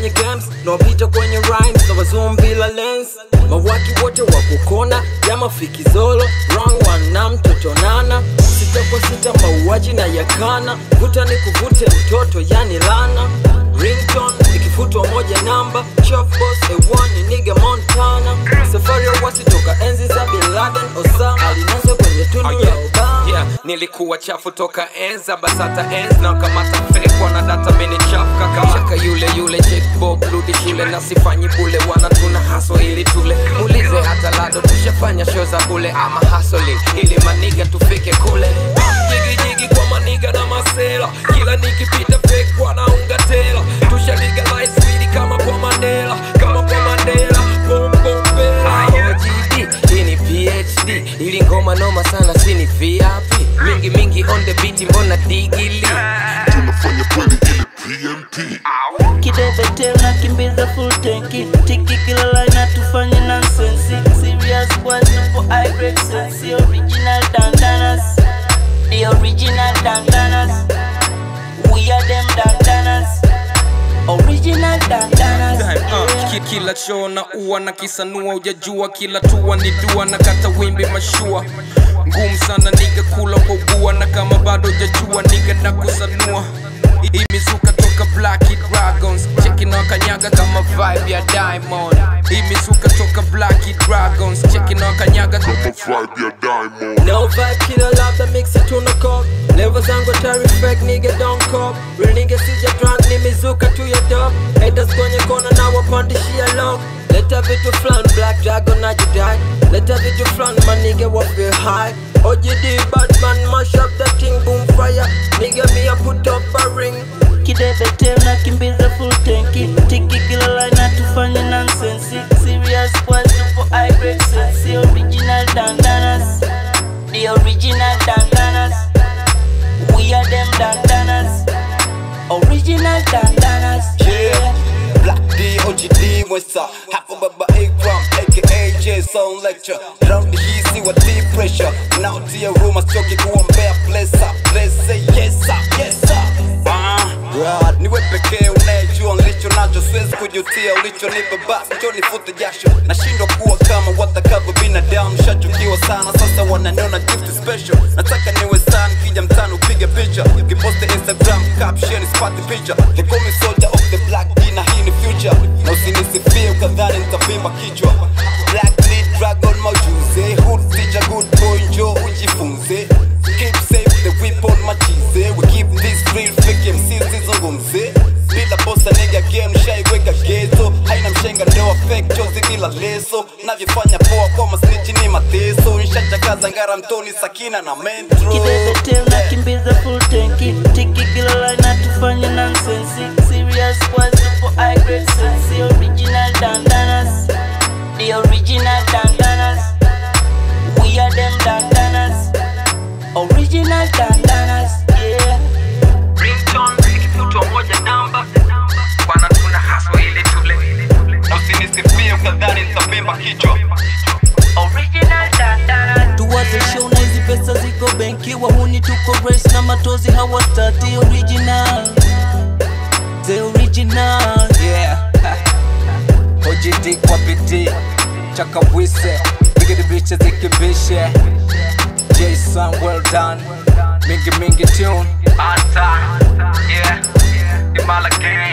kwenye games na wapita kwenye rhymes na wazoom bila lens. Mawaki wote wakukona ya ya mafikizolo wrong one na mtoto nana. Sita kwa sita mauaji na yakana vuta ni kuvute mtoto yani lana. Ringtone ikifutwa moja namba chofbos ewani niga montana. Safari ya wasi toka enzi za bin laden osama alinaswa kwenye tundu Oh, ya obama. Yeah, nilikuwa chafu toka enza basata enz na kamata fekwa na data mini chafka kama shaka yule yule checkbob rudi shule na sifanyi bule wana tuna haso ili tule. Ulize hata lado tushafanya show za bule ama hasoli ili maniga tufike kule. Jigi jigi kwa maniga na masela. Kila nikipita fekwa na ngoma noma sana sini VIP mingi mingi on the beat mbona digili? Tunafanya kweli ile PMP kidebe tena kimbiza full tanki tiki kila line na tufanye nonsense. Serious boys tupo I break sense. Original dandanas kila choo na ua na kisanua ujajua kila tua ni dua na kata wimbi mashua. Ngumu sana niga kula kwa ugua na kama bado ujajua niga na kusanua. Imizuka toka Black Dragons cheki na wakanyaga kama vibe ya Diamond. Imizuka toka Black Dragons cheki na wakanyaga kama vibe ya Diamond. No vibe kila love that mix it to no cup Level zangu tari fake nigga don't cop. Real nigga sija drunk ni mizuka to dope Haters kwenye kona na wapandishia log Leta vitu flan black dragon na jidai Leta vitu flan my nigga wa feel high oh, OGD Batman mash up that thing boom fire. Nigga me I put up a ring. Kidebe tena kimbiza full tanki tiki kila line na tufanye nonsense. Serious boys tupo high grade sense. Original dandanas the original dandanas we are them dandanas original dandanas Yeah, Mwesa Hapo baba Akram, aka J Sound Lecture. Round hii si wa deep pressure. Nautia rumors choki kuombea blessa Blessa, yes sir, yes sir Ah, God, niwe pekee unayejua nilicho nacho. Siwezi kujutia ulichonipa basi njo nifute jasho. Nashindwa kuwa kama watakavyo binadamu. Shachukiwa sana sasa wananiona gift special. Nataka niwe sana kija mtano upige picha. Kiposte instagram caption sipati picha. They call nshachakaza ngara mtoni sakina na mentro kidebe tena kimbiza full tanki tiki kila line na tufanye nonsense serious kwa tupo high grade sense. Original dandanas. The original dandanas. We are them dandanas. Original dandanas yeah. Ringtone ikifutwa moja namba. Bwana tuna haswa ili tule. Usinisifie ukadhani nitavimba kichwa wahuni tuko race na matozi hawatati original. The original Yeah. OGD kwa bidii chakabwise bigidi biche zikimbishe Jason well done. Mingi mingi tune. Anta, yeah, Imala gang,